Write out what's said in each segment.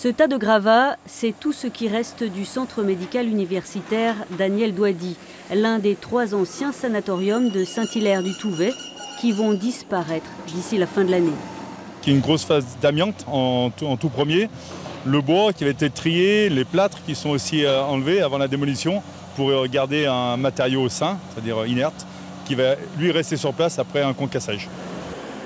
Ce tas de gravats, c'est tout ce qui reste du centre médical universitaire Daniel Douady, l'un des trois anciens sanatoriums de Saint-Hilaire-du-Touvet qui vont disparaître d'ici la fin de l'année. Il y a une grosse phase d'amiante en, en, tout premier, le bois qui avait été trié, les plâtres qui sont aussi euh, enlevés avant la démolition pour garder un matériau sain, c'est-à-dire inerte, qui va lui rester sur place après un concassage.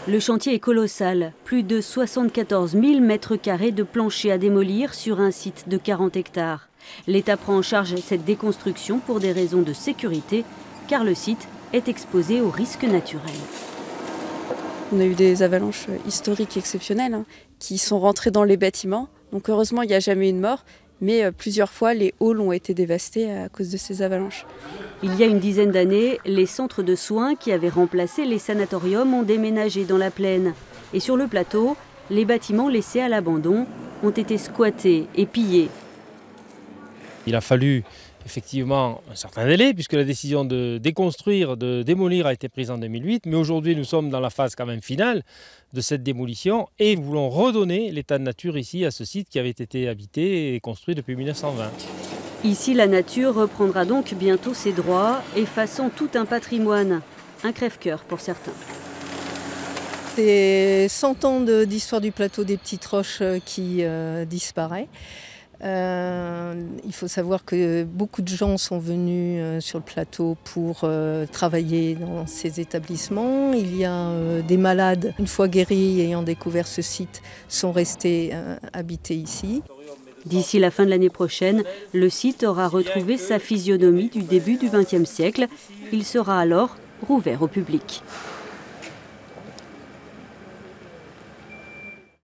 Le chantier est colossal, plus de 74 000 mètres carrés de plancher à démolir sur un site de 40 hectares. L'État prend en charge cette déconstruction pour des raisons de sécurité, car le site est exposé aux risques naturels. On a eu des avalanches historiques exceptionnelles hein, qui sont rentrées dans les bâtiments. Donc heureusement, il n'y a jamais eu de mort, mais euh, plusieurs fois, les halls ont été dévastés à cause de ces avalanches. Il y a une dizaine d'années, les centres de soins qui avaient remplacé les sanatoriums ont déménagé dans la plaine. Et sur le plateau, les bâtiments laissés à l'abandon ont été squattés et pillés. Il a fallu effectivement un certain délai, puisque la décision de déconstruire, de démolir a été prise en 2008, mais aujourd'hui nous sommes dans la phase quand même finale de cette démolition et nous voulons redonner l'état de nature ici à ce site qui avait été habité et construit depuis 1920. Ici, la nature reprendra donc bientôt ses droits, effaçant tout un patrimoine, un crève-cœur pour certains. C'est 100 ans d'histoire du plateau des Petites Roches euh, qui euh, disparaît. Euh, il faut savoir que beaucoup de gens sont venus sur le plateau pour travailler dans ces établissements. Il y a des malades, une fois guéris ayant découvert ce site, sont restés habités ici. D'ici la fin de l'année prochaine, le site aura retrouvé sa physionomie du début du XXe siècle. Il sera alors rouvert au public.